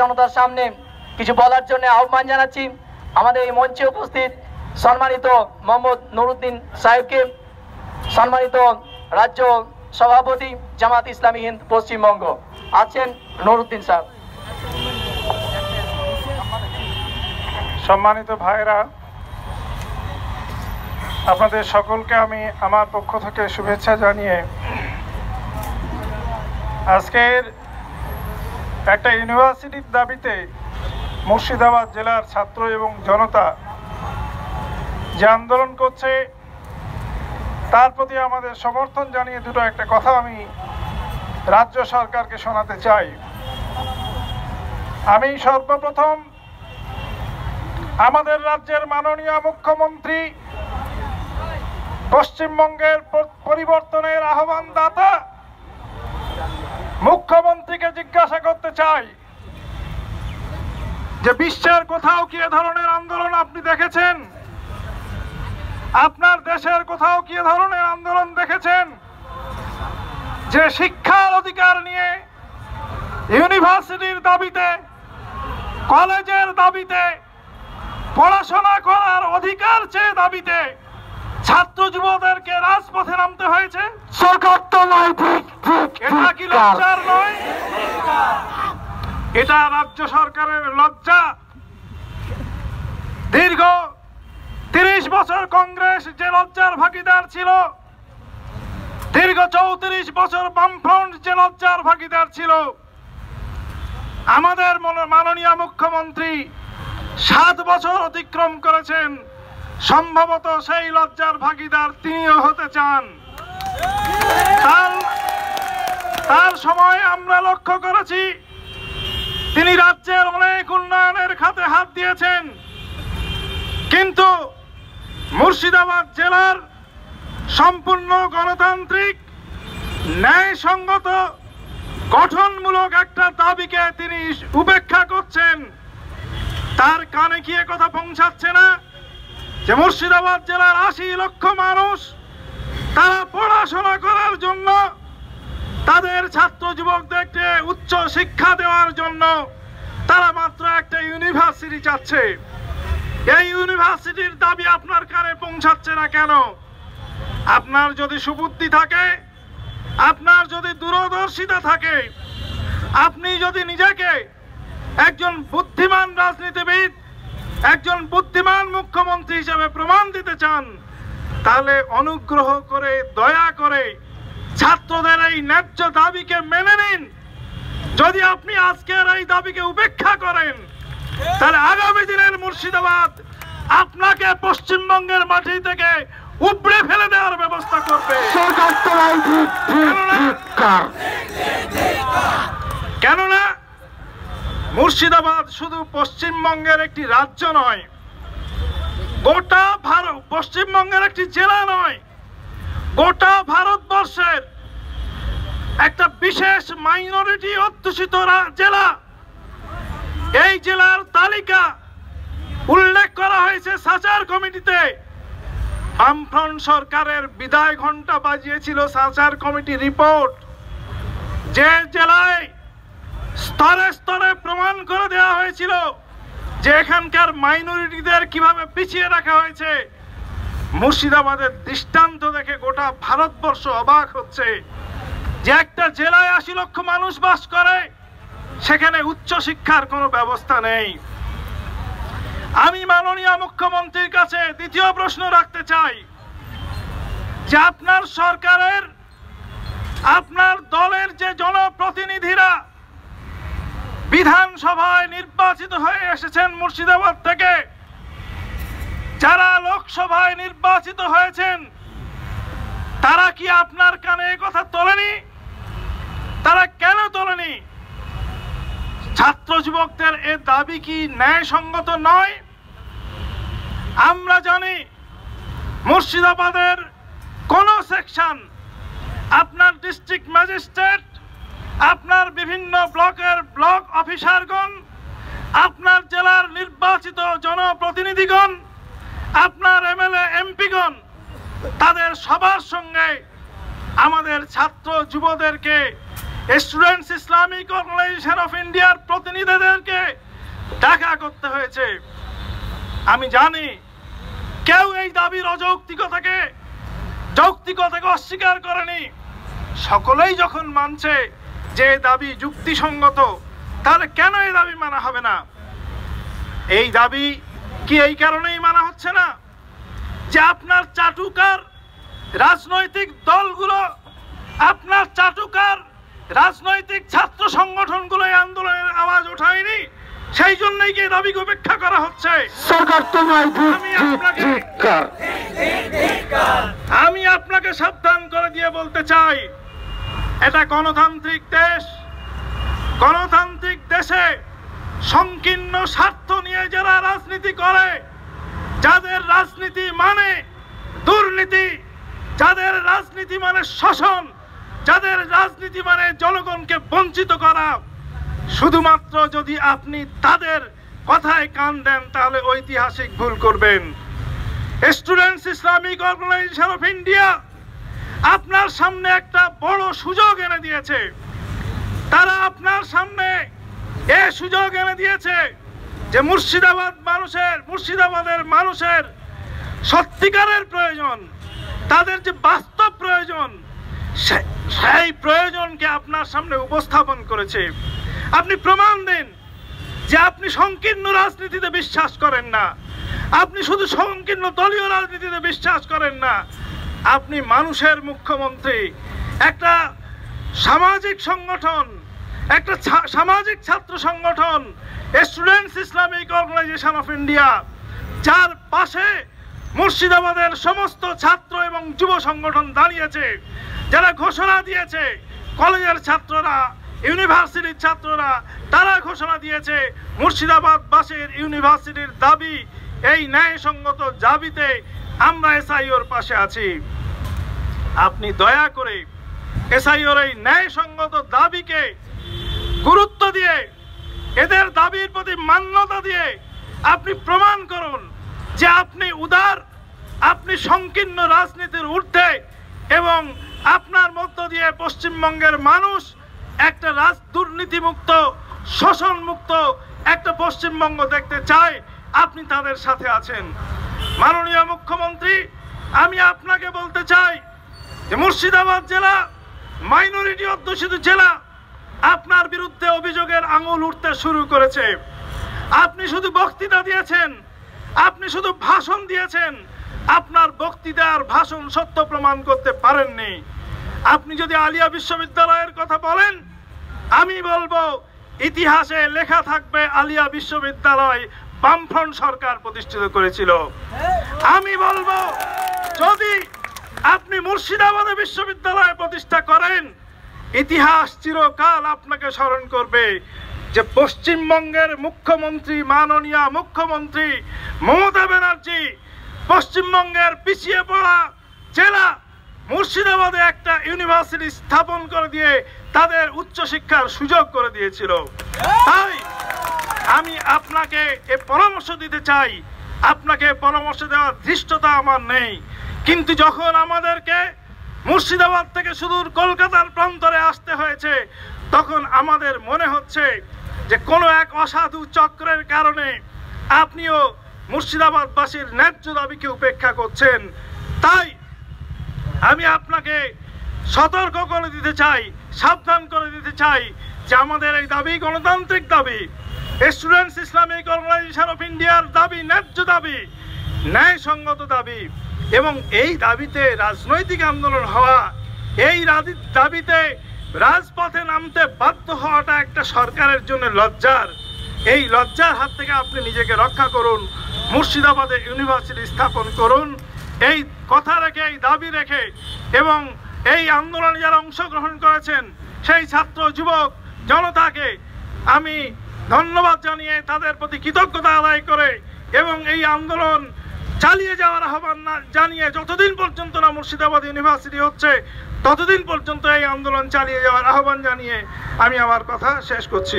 জনতার সামনে কিছু বলার জন্য আহ্বান জানাচ্ছি। আমাদের এই মঞ্চে উপস্থিত সম্মানিত মোহাম্মদ নুরুদ্দিন সাহেবকে, সম্মানিত রাজ্য সভাপতি জামাত ইসলামী হিন্দ পশ্চিমবঙ্গ। আছেন নুরুদ্দিন সাহেব সম্মানিত ভাইরা আপনাদের সকলকে আমি আমার পক্ষ থেকে শুভেচ্ছা জানিয়ে আজকের একটা ইউনিভার্সিটির দাবিতে মুর্শিদাবাদ জেলার ছাত্র এবং জনতা যে আন্দোলন করছে, তার প্রতি আমাদের সমর্থন জানিয়ে দুটো একটা কথা আমি রাজ্য সরকারকে শোনাতে চাই। আমি সর্বপ্রথম আমাদের রাজ্যের মাননীয় মুখ্যমন্ত্রী পশ্চিমবঙ্গের পরিবর্তনের আহ্বান দাতা মুখ্যমন্ত্রীকে করতে চাই যে বিশ্বের কোথাও কি এ ধরনের আন্দোলন আপনি দেখেছেন? আপনার দেশের কোথাও কি ধরনের আন্দোলন দেখেছেন? যে শিক্ষার অধিকার নিয়ে ইউনিভার্সিটির দাবিতে কলেজের দাবিতে পড়াশোনা করার অধিকার চেয়ে দাবিতে ছাত্র যুবদেরকে রাজপথে নামতে হয়েছে? সরকার তো নয় ঠিক ঠিক এটা কি লজ্জার নয়? এটা রাজ্য সরকারের লজ্জা। দীর্ঘ তিরিশ বছর কংগ্রেস যে লজ্জার ভাগিদার ছিল, দীর্ঘ চৌত্রিশ বছর বামফ্রন্ট যে লজ্জার ভাগিদার ছিল, আমাদের মন- মাননীয় মুখ্যমন্ত্রী সাত বছর অতিক্রম করেছেন, সম্ভবত সেই লজ্জার ভাগিদার তিনিও হতে চান। তার সময় আমরা লক্ষ্য করেছি তিনি রাজ্যের অনেক উন্নয়নের খাতে হাত দিয়েছেন। কিন্তু মুর্শিদাবাদ জেলার সম্পূর্ণ গণতান্ত্রিক, ন্যায়সঙ্গত, গঠনমূলক একটা দাবিকে তিনি উপেক্ষা করছেন। তার কানে কি কথা পৌঁছাচ্ছে না? যে মুর্শিদাবাদ জেলার আশি লক্ষ মানুষ তারা পড়াশোনা করার জন্য তাদের ছাত্র যুবকদেরকে উচ্চ শিক্ষা দেওয়ার জন্য তারা মাত্র একটা ইউনিভার্সিটি চাচ্ছে। এই ইউনিভার্সিটির দাবি আপনার কানে পৌঁছাচ্ছে না কেন? আপনার যদি সুবুদ্ধি থাকে, আপনার যদি দূরদর্শিতা থাকে, আপনি যদি নিজেকে একজন বুদ্ধিমান রাজনীতিবিদ, একজন বুদ্ধিমান মুখ্যমন্ত্রী হিসেবে প্রমাণ দিতে চান, তাহলে অনুগ্রহ করে, দয়া করে ছাত্রদের এই ন্যায্য দাবিকে মেনে নিন যদি আপনি আজকের এই দাবিকে উপেক্ষা করেন তাহলে আগামী দিনের মুর্শিদাবাদ আপনাকে পশ্চিমবঙ্গের মাটি থেকে উপড়ে ফেলে দেওয়ার ব্যবস্থা করবে। কেননা মুর্শিদাবাদ শুধু পশ্চিমবঙ্গের একটি রাজ্য নয় গোটা ভারত পশ্চিমবঙ্গের একটি জেলা নয় গোটা ভারতবর্ষের একটা বিশেষ মাইনরিটি অধ্যুষিত জেলা। এই জেলার তালিকা উল্লেখ করা হয়েছে সাচার কমিটিতে। বামফ্রন্ট সরকারের বিদায় ঘণ্টা বাজিয়েছিল সাচার কমিটি রিপোর্ট। যে জেলায় স্তরে স্তরে প্রমাণ করে দেওয়া হয়েছিল যে এখানকার মাইনরিটিদের কীভাবে পিছিয়ে রাখা হয়েছে। মুর্শিদাবাদের দৃষ্টান্ত দেখে গোটা ভারতবর্ষ অবাক হচ্ছে। যে একটা জেলায় আশি লক্ষ মানুষ বাস করে, সেখানে উচ্চ শিক্ষার কোনো ব্যবস্থা নেই। আমি মাননীয় মুখ্যমন্ত্রীর কাছে দ্বিতীয় প্রশ্ন রাখতে চাই যে আপনার সরকারের, আপনার দলের যে জনপ্রতিনিধিরা বিধানসভায় নির্বাচিত হয়ে এসেছেন মুর্শিদাবাদ থেকে যারা লোকসভায় নির্বাচিত হয়েছেন, তারা কি আপনার কানে কথা তোলেনি? তারা কেন তোলেনি? ছাত্র যুবকদের এ দাবি কি ন্যায়সঙ্গত নয়? আমরা জানি মুর্শিদাবাদের কোন সেকশন আপনার ডিস্ট্রিক্ট ম্যাজিস্ট্রেট, আপনার বিভিন্ন ব্লকের ব্লক অফিসারগণ, আপনার জেলার নির্বাচিত জনপ্রতিনিধিগণ আপনার এমএলএ, এমপিগণ, তাদের সবার সঙ্গে আমাদের ছাত্র যুবদেরকে স্টুডেন্টস ইসলামিক অর্গানাইজেশন অফ ইন্ডিয়ার প্রতিনিধিদেরকে দেখা করতে হয়েছে। আমি জানি কেউ এই দাবির অযৌক্তিকতাকে, যৌক্তিকতাকে অস্বীকার করেনি। সকলেই যখন মানছে যে দাবি যুক্তিসঙ্গত, তাহলে কেন এই দাবি মানা হবে না? এই দাবি কি এই কারণেই মানা হচ্ছে না যে আপনার চাটুকার রাজনৈতিক দলগুলো আপনার চাটুকার রাজনৈতিক ছাত্র সংগঠনগুলো আন্দোলনের আওয়াজ ওঠায়নি? সেই জন্যই কি দাবিকে উপেক্ষা করা হচ্ছে? সরকার আমি আপনাকে সাবধান করে দিয়ে বলতে চাই এটা গণতান্ত্রিক দেশ। গণতান্ত্রিক দেশে সংকীর্ণ স্বার্থ নিয়ে যারা রাজনীতি করে, যাদের রাজনীতি মানে দুর্নীতি, যাদের রাজনীতি মানে শোষণ, যাদের রাজনীতি মানে জনগণকে বঞ্চিত করা, শুধুমাত্র যদি আপনি তাদের কথায় কান দেন, তাহলে ঐতিহাসিক ভুল করবেন। Students Islamic organisation of India আপনার সামনে একটা বড় সুযোগ এনে দিয়েছে। তারা আপনার সামনে এ সুযোগ এনে দিয়েছে যে মুর্শিদাবাদ মানুষের, মুর্শিদাবাদের মানুষের সত্যিকারের প্রয়োজন, তাদের যে বাস্তব প্রয়োজন সেই প্রয়োজনকে আপনার সামনে উপস্থাপন করেছে। আপনি প্রমাণ দিন যে আপনি সংকীর্ণ রাজনীতিতে বিশ্বাস করেন না। আপনি শুধু সংকীর্ণ দলীয় রাজনীতিতে বিশ্বাস করেন না। আপনি মানুষের মুখ্যমন্ত্রী, একটা সামাজিক সংগঠন একটা সামাজিক ছাত্র সংগঠন students Islamic organisation of India যার পাশে মুর্শিদাবাদের সমস্ত ছাত্র এবং যুব সংগঠন দাঁড়িয়েছে, যারা ঘোষণা দিয়েছে, কলেজের ছাত্ররা ইউনিভার্সিটির ছাত্ররা, তারা ঘোষণা দিয়েছে, মুর্শিদাবাদবাসীর ইউনিভার্সিটির দাবি, এই ন্যায়সঙ্গত দাবিতে আমরা এসআইওর পাশে আছি। আপনি দয়া করে এসআইওর এই ন্যায়সঙ্গত দাবিকে গুরুত্ব দিয়ে, এদের দাবির প্রতি মান্যতা দিয়ে আপনি প্রমাণ করুন যে আপনি উদার, আপনি সংকীর্ণ রাজনীতির ঊর্ধ্বে এবং আপনার মধ্য দিয়ে পশ্চিমবঙ্গের মানুষ একটা রাজ দুর্নীতিমুক্ত, শোষণমুক্ত একটা পশ্চিমবঙ্গ দেখতে চায়, আপনি তাদের সাথে আছেন। মাননীয় মুখ্যমন্ত্রী, আমি আপনাকে বলতে চাই যে মুর্শিদাবাদ জেলা মাইনরিটি অধ্যুষিত জেলা আপনার বিরুদ্ধে অভিযোগের আঙুল উঠতে শুরু করেছে। আপনি শুধু বক্তৃতা দিয়েছেন, আপনি শুধু ভাষণ দিয়েছেন, আপনার বক্তৃতার ভাষণ সত্য প্রমাণ করতে পারেননি। আপনি যদি আলিয়া বিশ্ববিদ্যালয়ের কথা বলেন, আমি বলব, ইতিহাসে লেখা থাকবে, আলিয়া বিশ্ববিদ্যালয় বামফ্রন্ট সরকার প্রতিষ্ঠিত করেছিল। আমি বলব, যদি আপনি মুর্শিদাবাদে বিশ্ববিদ্যালয় প্রতিষ্ঠা করেন ইতিহাস চিরকাল আপনাকে স্মরণ করবে যে পশ্চিমবঙ্গের মুখ্যমন্ত্রী, মাননীয় মুখ্যমন্ত্রী মমতা ব্যানার্জি পশ্চিমবঙ্গের পিছিয়ে পড়া জেলা মুর্শিদাবাদে একটা ইউনিভার্সিটি স্থাপন করে দিয়ে তাদের উচ্চশিক্ষার সুযোগ করে দিয়েছিল। তাই আমি আপনাকে এ পরামর্শ দিতে চাই। আপনাকে পরামর্শ দেওয়ার ধৃষ্টতা আমার নেই। কিন্তু যখন আমাদেরকে মুর্শিদাবাদ থেকে সুদূর কলকাতার প্রান্তরে আসতে হয়েছে। তখন আমাদের মনে হচ্ছে যে কোনো এক অসাধু চক্রের কারণে আপনিও মুর্শিদাবাদবাসীর ন্যায্য দাবিকে উপেক্ষা করছেন। তাই আমি আপনাকে সতর্ক করে দিতে চাই, সাবধান করে দিতে চাই যে আমাদের এই দাবি গণতান্ত্রিক দাবি। স্টুডেন্টস ইসলামিক অর্গানাইজেশন অফ ইন্ডিয়ার দাবি, ন্যায্য দাবি, ন্যায়সঙ্গত দাবি। এবং এই দাবিতে রাজনৈতিক আন্দোলন হওয়া, এই দাবিতে রাজপথে নামতে বাধ্য হওয়াটা একটা সরকারের জন্য লজ্জার। এই লজ্জার হাত থেকে আপনি নিজেকে রক্ষা করুন, মুর্শিদাবাদে ইউনিভার্সিটি স্থাপন করুন। এই কথা রেখে, এই দাবি রেখে এবং এই আন্দোলনে যারা অংশগ্রহণ করেছেন, সেই ছাত্র, যুবক, জনতাকে আমি ধন্যবাদ জানিয়ে তাদের প্রতি কৃতজ্ঞতা আদায় করে এবং এই আন্দোলন চালিয়ে যাওয়ার আহ্বান জানিয়ে যতদিন পর্যন্ত না মুর্শিদাবাদ ইউনিভার্সিটি হচ্ছে, ততদিন পর্যন্ত এই আন্দোলন চালিয়ে যাওয়ার আহ্বান জানিয়ে আমি আমার কথা শেষ করছি।